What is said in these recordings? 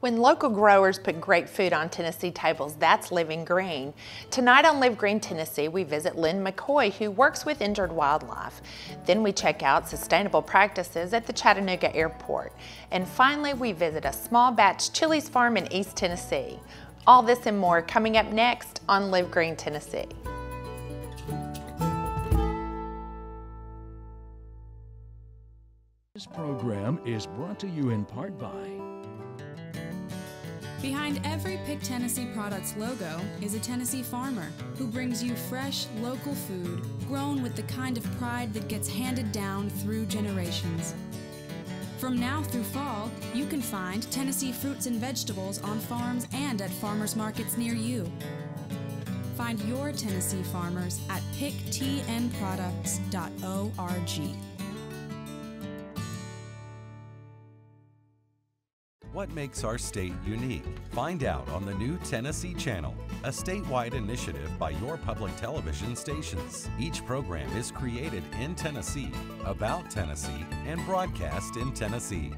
When local growers put great food on Tennessee tables, that's living green. Tonight on Live Green Tennessee, we visit Lynne McCoy, who works with injured wildlife. Then we check out sustainable practices at the Chattanooga Airport. And finally, we visit a small batch chilies farm in East Tennessee. All this and more coming up next on Live Green Tennessee. This program is brought to you in part by Behind every Pick Tennessee Products logo is a Tennessee farmer who brings you fresh, local food grown with the kind of pride that gets handed down through generations. From now through fall, you can find Tennessee fruits and vegetables on farms and at farmers markets near you. Find your Tennessee farmers at picktnproducts.org. What makes our state unique? Find out on the new Tennessee Channel, a statewide initiative by your public television stations. Each program is created in Tennessee, about Tennessee, and broadcast in Tennessee.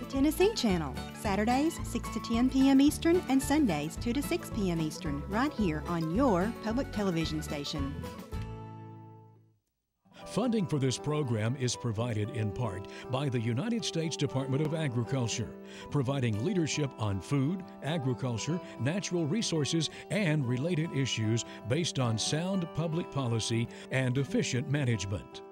The Tennessee Channel, Saturdays 6 to 10 p.m. Eastern and Sundays 2 to 6 p.m. Eastern, right here on your public television station. Funding for this program is provided in part by the United States Department of Agriculture, providing leadership on food, agriculture, natural resources, and related issues based on sound public policy and efficient management.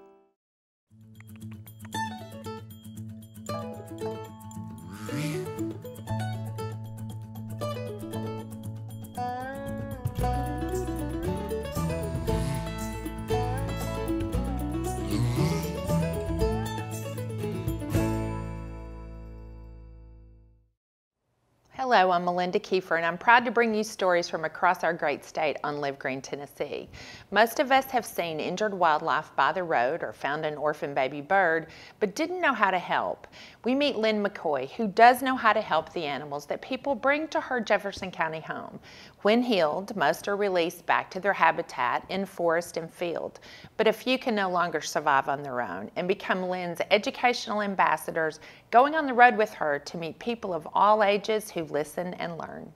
Hello, I'm Melinda Kiefer, and I'm proud to bring you stories from across our great state on Live Green, Tennessee. Most of us have seen injured wildlife by the road or found an orphan baby bird, but didn't know how to help. We meet Lynne McCoy, who does know how to help the animals that people bring to her Jefferson County home. When healed, most are released back to their habitat in forest and field, but a few can no longer survive on their own and become Lynne's educational ambassadors, going on the road with her to meet people of all ages who listen and learn.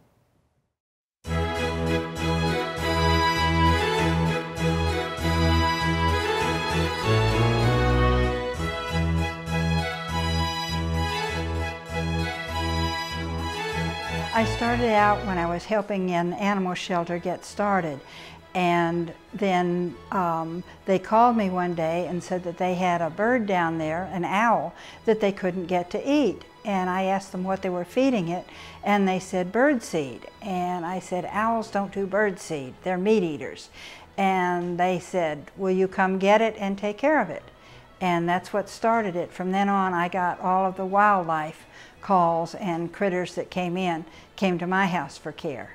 I started out when I was helping an animal shelter get started. And then um, they called me one day and said that they had a bird down there, an owl, that they couldn't get to eat. And I asked them what they were feeding it, and they said bird seed. And I said, owls don't do bird seed, they're meat eaters. And they said, will you come get it and take care of it? And that's what started it. From then on, I got all of the wildlife calls and critters that came in came to my house for care.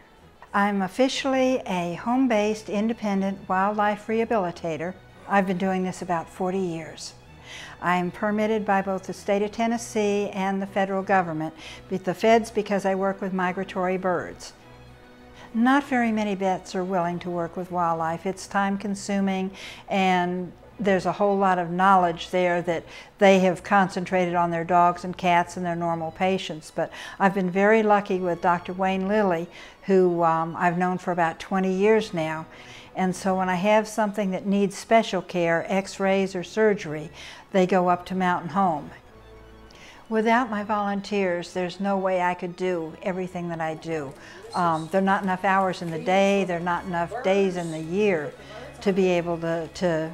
I'm officially a home-based independent wildlife rehabilitator. I've been doing this about 40 years. I'm permitted by both the state of Tennessee and the federal government, the feds because I work with migratory birds. Not very many vets are willing to work with wildlife. It's time consuming and there's a whole lot of knowledge there that they have concentrated on their dogs and cats and their normal patients. But I've been very lucky with Dr. Wayne Lilly, who um, I've known for about 20 years now. And so when I have something that needs special care, x-rays or surgery, they go up to Mountain Home. Without my volunteers, there's no way I could do everything that I do. Um, there are not enough hours in the day, there are not enough days in the year to be able to, to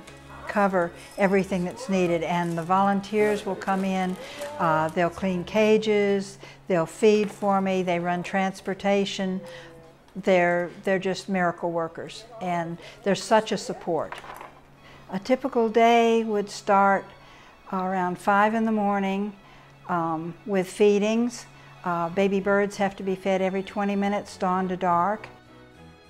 cover everything that's needed. And the volunteers will come in, uh, they'll clean cages, they'll feed for me, they run transportation. They're, they're just miracle workers and they're such a support. A typical day would start around 5 in the morning um, with feedings. Uh, baby birds have to be fed every 20 minutes, dawn to dark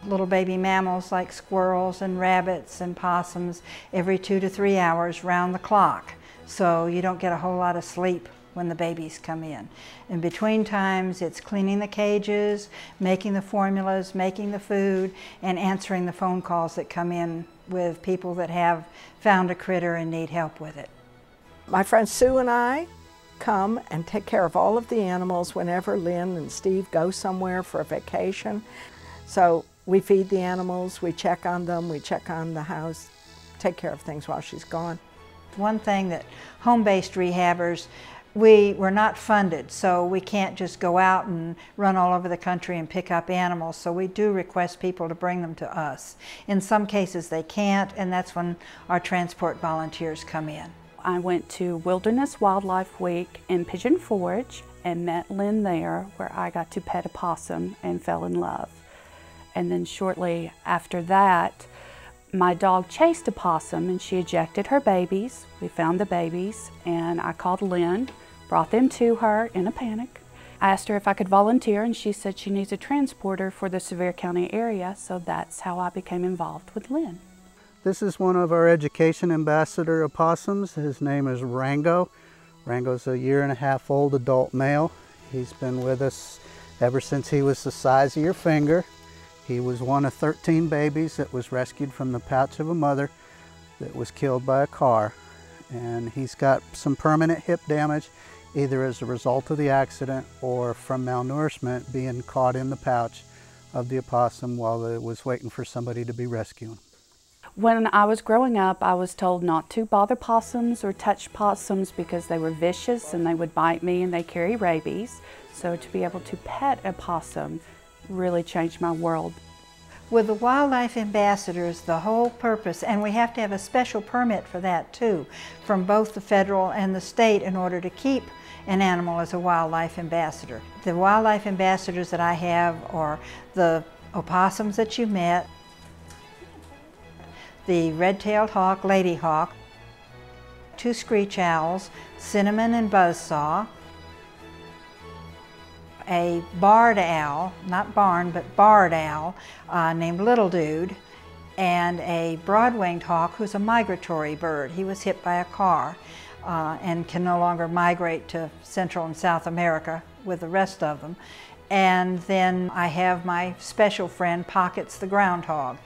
little baby mammals like squirrels and rabbits and possums every two to three hours round the clock. So you don't get a whole lot of sleep when the babies come in. In between times, it's cleaning the cages, making the formulas, making the food, and answering the phone calls that come in with people that have found a critter and need help with it. My friend Sue and I come and take care of all of the animals whenever Lynne and Steve go somewhere for a vacation. So we feed the animals, we check on them, we check on the house, take care of things while she's gone. One thing that home-based rehabbers, we were not funded, so we can't just go out and run all over the country and pick up animals, so we do request people to bring them to us. In some cases they can't, and that's when our transport volunteers come in. I went to Wilderness Wildlife Week in Pigeon Forge and met Lynne there where I got to pet a possum and fell in love. And then shortly after that, my dog chased a possum and she ejected her babies. We found the babies and I called Lynne, brought them to her in a panic. I asked her if I could volunteer and she said she needs a transporter for the Sevier County area, so that's how I became involved with Lynne. This is one of our education ambassador opossums. His name is Rango. Rango's a year and a half old adult male. He's been with us ever since he was the size of your finger. He was one of 13 babies that was rescued from the pouch of a mother that was killed by a car. And he's got some permanent hip damage, either as a result of the accident or from malnourishment being caught in the pouch of the opossum while it was waiting for somebody to be rescued. When I was growing up, I was told not to bother possums or touch possums because they were vicious and they would bite me and they carry rabies. So to be able to pet a possum really changed my world. With the wildlife ambassadors, the whole purpose, and we have to have a special permit for that too, from both the federal and the state in order to keep an animal as a wildlife ambassador. The wildlife ambassadors that I have are the opossums that you met, the red-tailed hawk, lady hawk, two screech owls, cinnamon and buzzsaw, a barred owl, not barn, but barred owl, uh, named Little Dude, and a broad-winged hawk who's a migratory bird. He was hit by a car uh, and can no longer migrate to Central and South America with the rest of them. And then I have my special friend, Pockets the groundhog.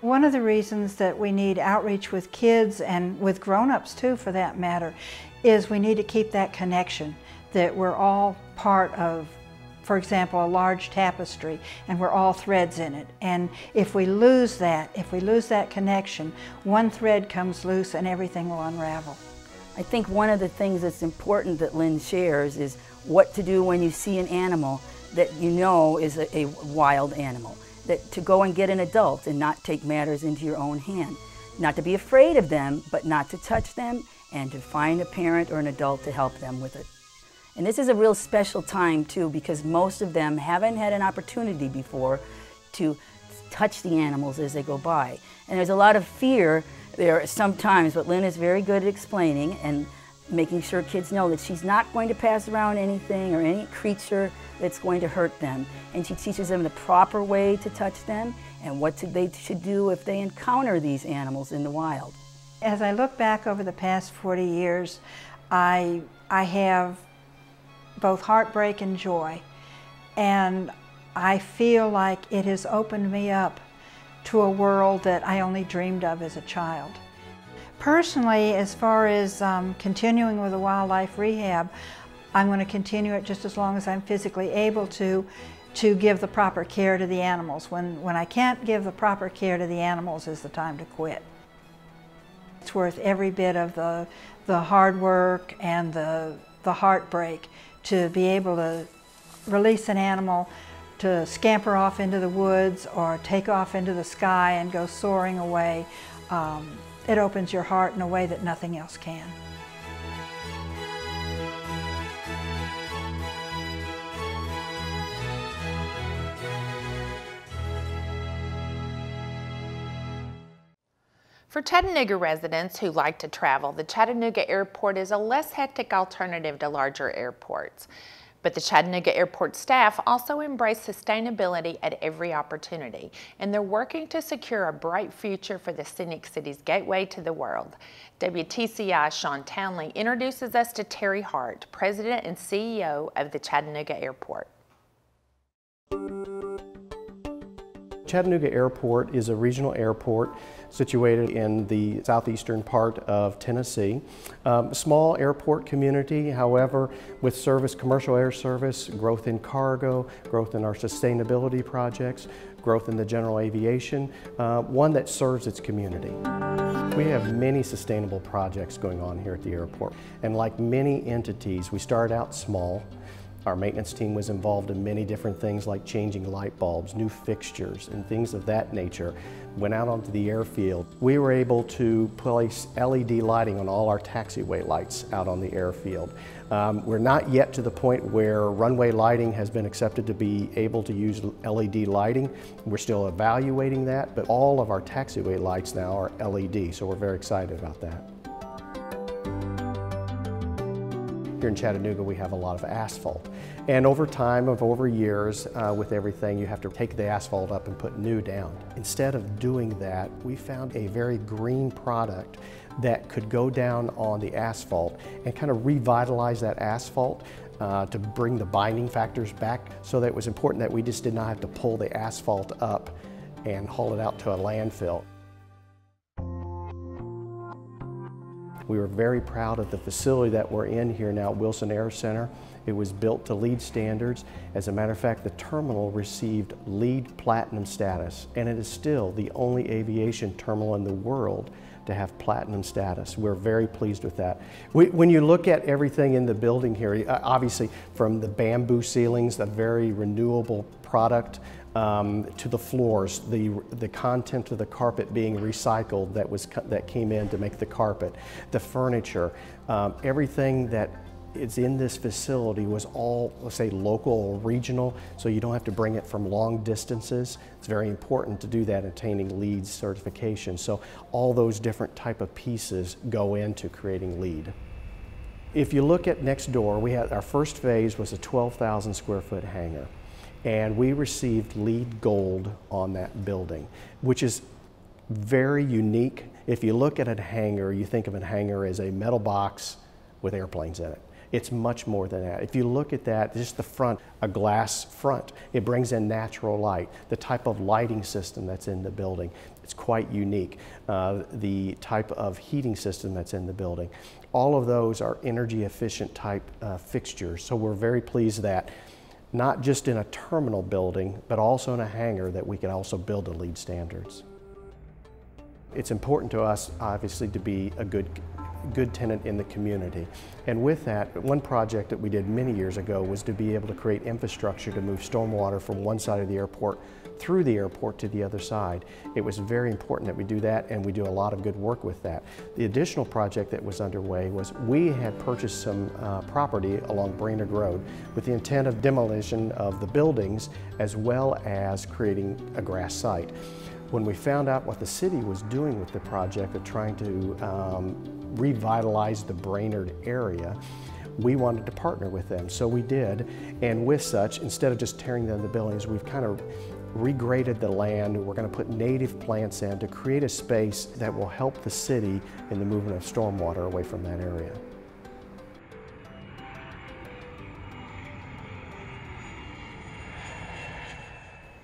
One of the reasons that we need outreach with kids and with grown-ups too for that matter is we need to keep that connection that we're all part of, for example, a large tapestry and we're all threads in it. And if we lose that, if we lose that connection, one thread comes loose and everything will unravel. I think one of the things that's important that Lynne shares is what to do when you see an animal that you know is a, a wild animal. That to go and get an adult and not take matters into your own hand. Not to be afraid of them, but not to touch them and to find a parent or an adult to help them with it. And this is a real special time too because most of them haven't had an opportunity before to touch the animals as they go by. And there's a lot of fear there sometimes, but Lynne is very good at explaining and making sure kids know that she's not going to pass around anything or any creature that's going to hurt them. And she teaches them the proper way to touch them and what they should do if they encounter these animals in the wild. As I look back over the past 40 years, I, I have both heartbreak and joy. And I feel like it has opened me up to a world that I only dreamed of as a child. Personally, as far as um, continuing with the wildlife rehab, I'm going to continue it just as long as I'm physically able to, to give the proper care to the animals. When, when I can't give the proper care to the animals is the time to quit. It's worth every bit of the, the hard work and the, the heartbreak to be able to release an animal to scamper off into the woods or take off into the sky and go soaring away. Um, it opens your heart in a way that nothing else can. For Chattanooga residents who like to travel, the Chattanooga Airport is a less hectic alternative to larger airports. But the Chattanooga Airport staff also embrace sustainability at every opportunity, and they're working to secure a bright future for the scenic city's gateway to the world. WTCI Sean Townley introduces us to Terry Hart, President and CEO of the Chattanooga Airport. Chattanooga Airport is a regional airport situated in the southeastern part of Tennessee. Um, small airport community, however, with service, commercial air service, growth in cargo, growth in our sustainability projects, growth in the general aviation, uh, one that serves its community. We have many sustainable projects going on here at the airport. And like many entities, we start out small, our maintenance team was involved in many different things like changing light bulbs, new fixtures, and things of that nature. Went out onto the airfield. We were able to place LED lighting on all our taxiway lights out on the airfield. Um, we're not yet to the point where runway lighting has been accepted to be able to use LED lighting. We're still evaluating that, but all of our taxiway lights now are LED, so we're very excited about that. Here in Chattanooga, we have a lot of asphalt. And over time, of over years, uh, with everything, you have to take the asphalt up and put new down. Instead of doing that, we found a very green product that could go down on the asphalt and kind of revitalize that asphalt uh, to bring the binding factors back. So that it was important that we just did not have to pull the asphalt up and haul it out to a landfill. We were very proud of the facility that we're in here now Wilson Air Center. It was built to LEED standards. As a matter of fact, the terminal received LEED Platinum status, and it is still the only aviation terminal in the world to have platinum status. We're very pleased with that. We, when you look at everything in the building here, uh, obviously from the bamboo ceilings, the very renewable product, um, to the floors, the, the content of the carpet being recycled that, was, that came in to make the carpet, the furniture, um, everything that is in this facility was all, let's say, local or regional, so you don't have to bring it from long distances. It's very important to do that attaining LEED certification. So all those different type of pieces go into creating LEED. If you look at next door, we had our first phase was a 12,000 square foot hangar and we received LEED gold on that building, which is very unique. If you look at a hangar, you think of a hangar as a metal box with airplanes in it. It's much more than that. If you look at that, just the front, a glass front, it brings in natural light. The type of lighting system that's in the building, it's quite unique. Uh, the type of heating system that's in the building, all of those are energy efficient type uh, fixtures. So we're very pleased that not just in a terminal building, but also in a hangar that we can also build to LEED standards. It's important to us, obviously, to be a good, good tenant in the community. And with that, one project that we did many years ago was to be able to create infrastructure to move stormwater from one side of the airport through the airport to the other side. It was very important that we do that and we do a lot of good work with that. The additional project that was underway was we had purchased some uh, property along Brainerd Road with the intent of demolition of the buildings as well as creating a grass site. When we found out what the city was doing with the project of trying to um, revitalize the Brainerd area, we wanted to partner with them. So we did, and with such, instead of just tearing down the buildings, we've kind of regraded the land. We're going to put native plants in to create a space that will help the city in the movement of stormwater away from that area.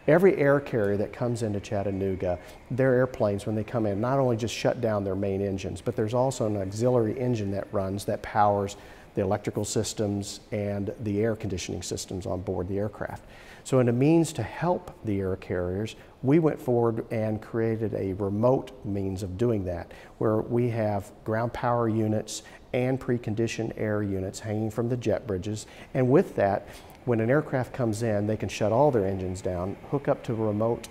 Every air carrier that comes into Chattanooga, their airplanes, when they come in, not only just shut down their main engines, but there's also an auxiliary engine that runs that powers the electrical systems and the air conditioning systems on board the aircraft. So in a means to help the air carriers, we went forward and created a remote means of doing that, where we have ground power units and preconditioned air units hanging from the jet bridges. And with that, when an aircraft comes in, they can shut all their engines down, hook up to a remote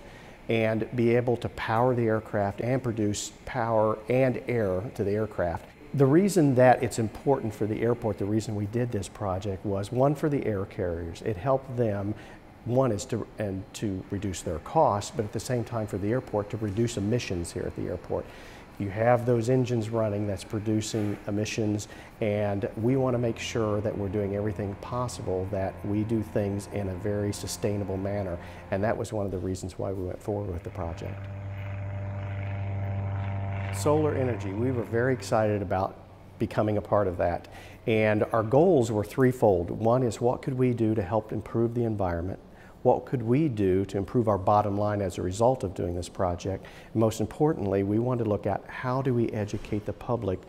and be able to power the aircraft and produce power and air to the aircraft. The reason that it's important for the airport, the reason we did this project was one for the air carriers. It helped them one is to and to reduce their costs, but at the same time for the airport to reduce emissions here at the airport. you have those engines running that's producing emissions and we want to make sure that we're doing everything possible that we do things in a very sustainable manner and that was one of the reasons why we went forward with the project. Solar energy, we were very excited about becoming a part of that and our goals were threefold. One is what could we do to help improve the environment? what could we do to improve our bottom line as a result of doing this project? And most importantly, we wanted to look at how do we educate the public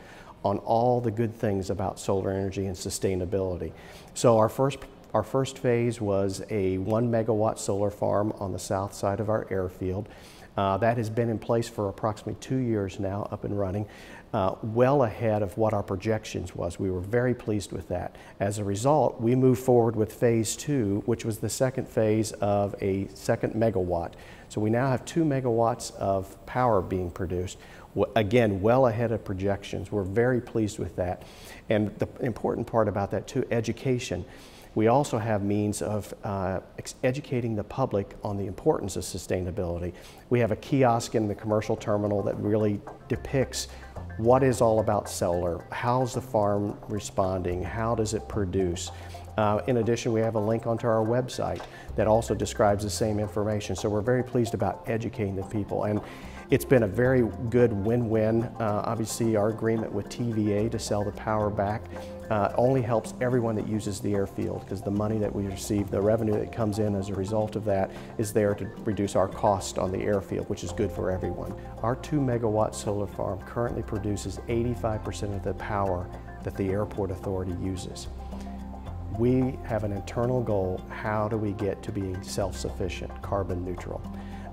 on all the good things about solar energy and sustainability. So our first our first phase was a one megawatt solar farm on the south side of our airfield. Uh, that has been in place for approximately two years now, up and running, uh, well ahead of what our projections was. We were very pleased with that. As a result, we moved forward with phase two, which was the second phase of a second megawatt. So we now have two megawatts of power being produced. Again, well ahead of projections. We're very pleased with that. And the important part about that too, education. We also have means of uh, educating the public on the importance of sustainability. We have a kiosk in the commercial terminal that really depicts what is all about solar, how's the farm responding, how does it produce. Uh, in addition, we have a link onto our website that also describes the same information. So we're very pleased about educating the people. And it's been a very good win-win. Uh, obviously, our agreement with TVA to sell the power back uh, only helps everyone that uses the airfield because the money that we receive, the revenue that comes in as a result of that is there to reduce our cost on the airfield, which is good for everyone. Our two megawatt solar farm currently produces 85% of the power that the airport authority uses. We have an internal goal, how do we get to being self-sufficient, carbon neutral?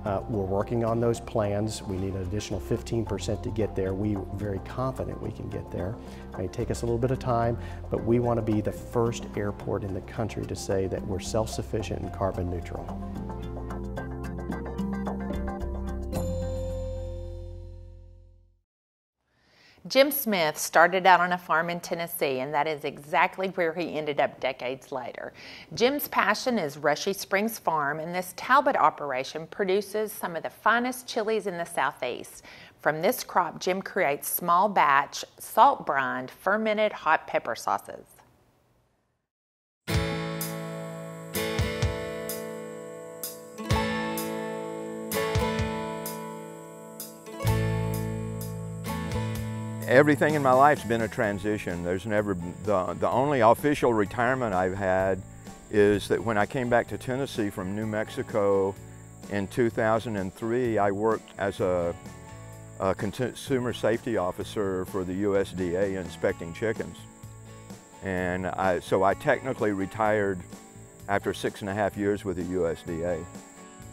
Uh, we're working on those plans. We need an additional 15% to get there. We're very confident we can get there. It may take us a little bit of time, but we want to be the first airport in the country to say that we're self-sufficient and carbon neutral. Jim Smith started out on a farm in Tennessee, and that is exactly where he ended up decades later. Jim's passion is Rushy Springs Farm, and this Talbott operation produces some of the finest chilies in the Southeast. From this crop, Jim creates small batch, salt brined, fermented hot pepper sauces. Everything in my life's been a transition. There's never, the, the only official retirement I've had is that when I came back to Tennessee from New Mexico in 2003, I worked as a, a consumer safety officer for the USDA inspecting chickens. And I, so I technically retired after six and a half years with the USDA.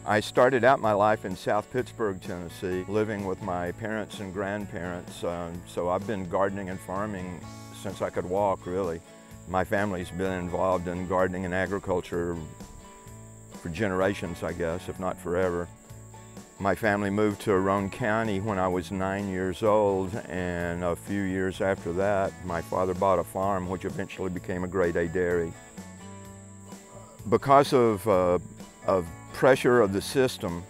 I started out my life in South Pittsburg, Tennessee, living with my parents and grandparents. Um, so I've been gardening and farming since I could walk, really. My family's been involved in gardening and agriculture for generations, I guess, if not forever. My family moved to Roane County when I was nine years old, and a few years after that, my father bought a farm, which eventually became a grade A dairy. Because of, uh, of pressure of the system,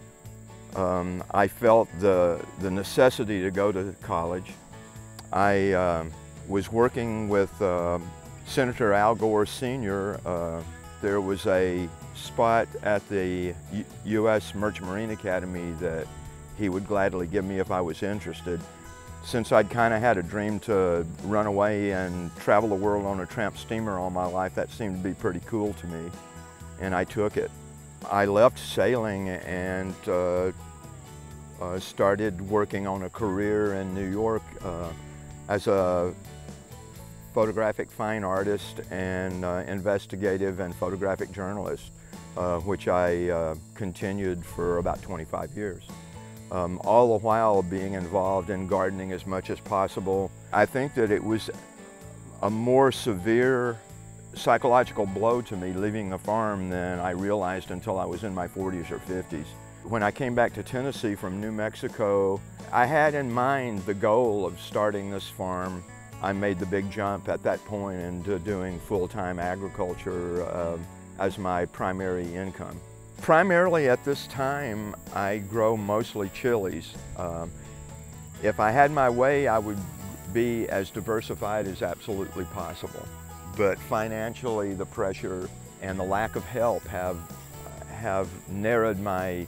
um, I felt the, the necessity to go to college. I uh, was working with uh, Senator Al Gore Sr. Uh, there was a spot at the U U.S. Merchant Marine Academy that he would gladly give me if I was interested. Since I'd kind of had a dream to run away and travel the world on a tramp steamer all my life, that seemed to be pretty cool to me, and I took it. I left sailing and uh, uh, started working on a career in New York uh, as a photographic fine artist and uh, investigative and photographic journalist, uh, which I uh, continued for about 25 years. Um, all the while being involved in gardening as much as possible. I think that it was a more severe psychological blow to me leaving the farm than I realized until I was in my 40s or 50s. When I came back to Tennessee from New Mexico, I had in mind the goal of starting this farm. I made the big jump at that point into doing full-time agriculture uh, as my primary income. Primarily at this time, I grow mostly chilies. Um, If I had my way, I would be as diversified as absolutely possible. But financially, the pressure and the lack of help have, have narrowed my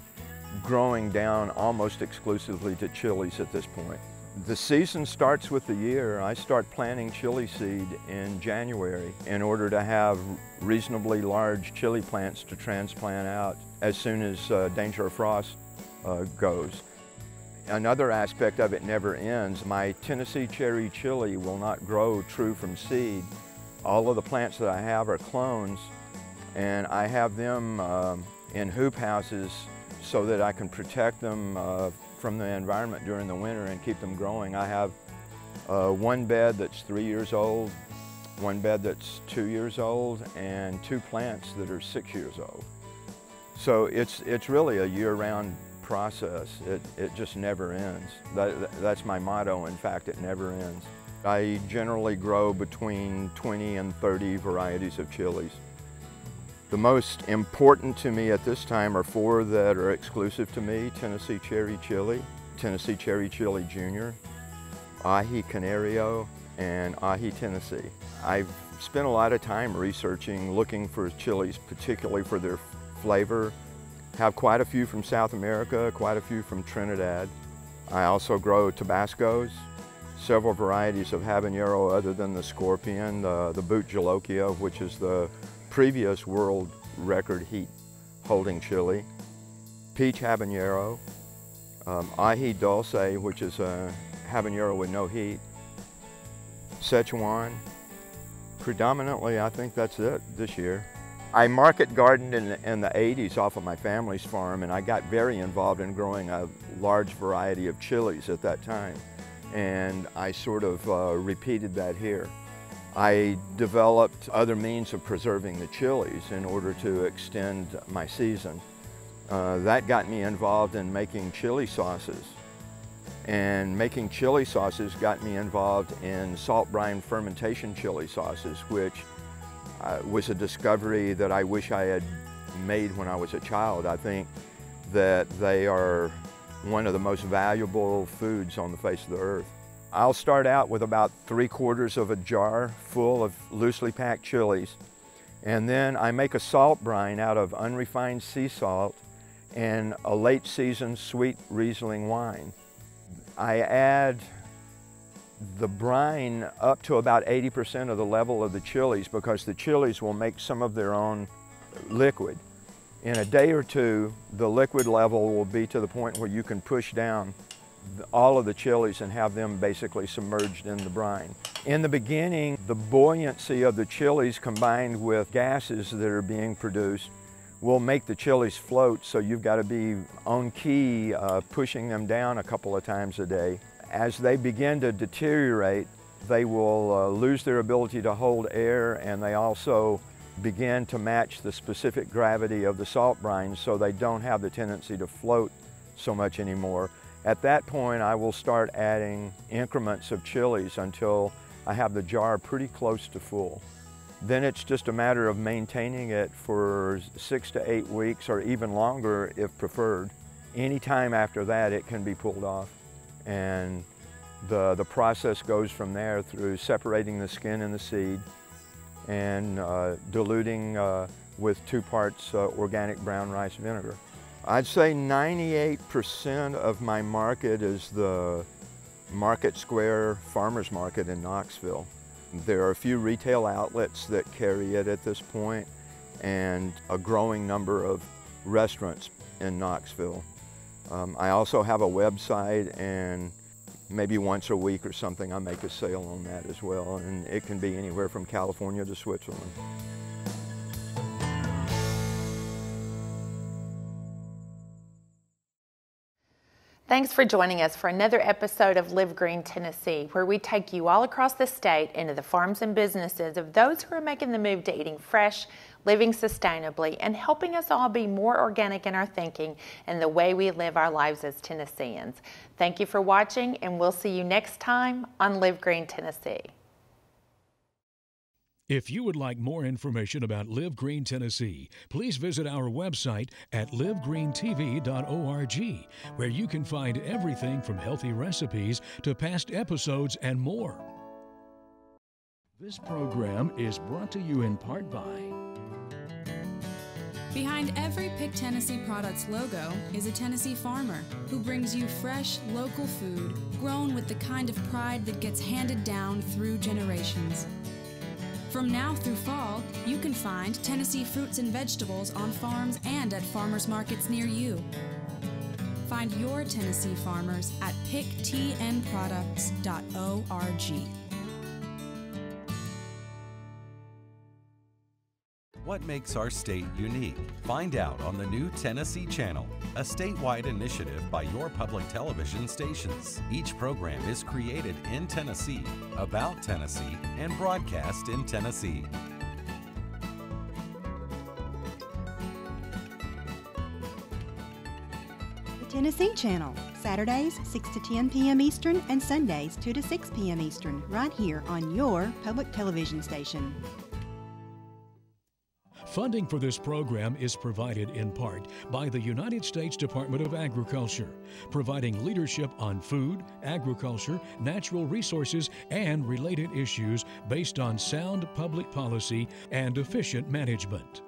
growing down almost exclusively to chilies at this point. The season starts with the year. I start planting chili seed in January in order to have reasonably large chili plants to transplant out as soon as uh, danger of frost uh, goes. Another aspect of it never ends. My Tennessee cherry chili will not grow true from seed. All of the plants that I have are clones and I have them um, in hoop houses so that I can protect them uh, from the environment during the winter and keep them growing. I have uh, one bed that's three years old, one bed that's two years old, and two plants that are six years old. So it's, it's really a year-round process. It, it just never ends. That, that's my motto, in fact, it never ends. I generally grow between 20 and 30 varieties of chilies. The most important to me at this time are four that are exclusive to me, Tennessee Cherry Chili, Tennessee Cherry Chili Junior, Ají Canario, and Ají Tennessee. I've spent a lot of time researching, looking for chilies, particularly for their flavor. Have quite a few from South America, quite a few from Trinidad. I also grow Tabascos, several varieties of habanero other than the scorpion, the, the bhut jolokia, which is the previous world record heat holding chili, peach habanero, um, ají dulce, which is a habanero with no heat, Szechuan. Predominantly, I think that's it this year. I market gardened in in the 80s off of my family's farm and I got very involved in growing a large variety of chilies at that time. And I sort of uh, repeated that here. I developed other means of preserving the chilies in order to extend my season. Uh, that got me involved in making chili sauces. And making chili sauces got me involved in salt brine fermentation chili sauces, which uh, was a discovery that I wish I had made when I was a child. I think that they are one of the most valuable foods on the face of the earth. I'll start out with about three quarters of a jar full of loosely packed chilies. And then I make a salt brine out of unrefined sea salt and a late season sweet Riesling wine. I add the brine up to about 80% of the level of the chilies because the chilies will make some of their own liquid. In a day or two, the liquid level will be to the point where you can push down all of the chilies and have them basically submerged in the brine. In the beginning, the buoyancy of the chilies combined with gases that are being produced will make the chilies float, so you've got to be on key uh, pushing them down a couple of times a day. As they begin to deteriorate, they will uh, lose their ability to hold air and they also begin to match the specific gravity of the salt brine so they don't have the tendency to float so much anymore. At that point, I will start adding increments of chilies until I have the jar pretty close to full. Then it's just a matter of maintaining it for six to eight weeks or even longer if preferred. Any time after that, it can be pulled off. And the, the process goes from there through separating the skin and the seed and uh, diluting uh, with two parts uh, organic brown rice vinegar. I'd say 98% of my market is the Market Square Farmers Market in Knoxville. There are a few retail outlets that carry it at this point and a growing number of restaurants in Knoxville. Um, I also have a website and maybe once a week or something I make a sale on that as well and it can be anywhere from California to Switzerland. Thanks for joining us for another episode of Live Green Tennessee, where we take you all across the state into the farms and businesses of those who are making the move to eating fresh, living sustainably, and helping us all be more organic in our thinking and the way we live our lives as Tennesseans. Thank you for watching, and we'll see you next time on Live Green Tennessee. If you would like more information about Live Green Tennessee, please visit our website at livegreentv.org, where you can find everything from healthy recipes to past episodes and more. This program is brought to you in part by. Behind every Pick Tennessee Products logo is a Tennessee farmer who brings you fresh, local food grown with the kind of pride that gets handed down through generations. From now through fall, you can find Tennessee fruits and vegetables on farms and at farmers markets near you. Find your Tennessee farmers at picktnproducts.org. What makes our state unique? Find out on the new Tennessee Channel, a statewide initiative by your public television stations. Each program is created in Tennessee, about Tennessee, and broadcast in Tennessee. The Tennessee Channel, Saturdays 6 to 10 p.m. Eastern and Sundays 2 to 6 p.m. Eastern, right here on your public television station. Funding for this program is provided in part by the United States Department of Agriculture, providing leadership on food, agriculture, natural resources, and related issues based on sound public policy and efficient management.